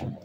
wonderful.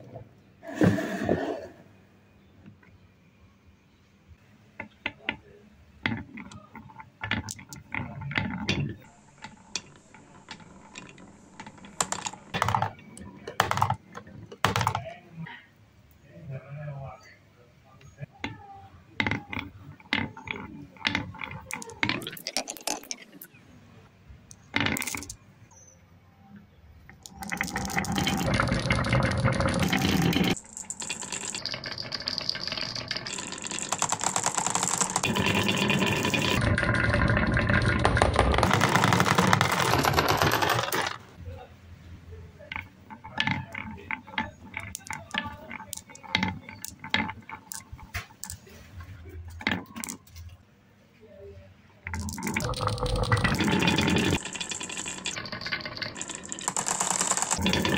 Good.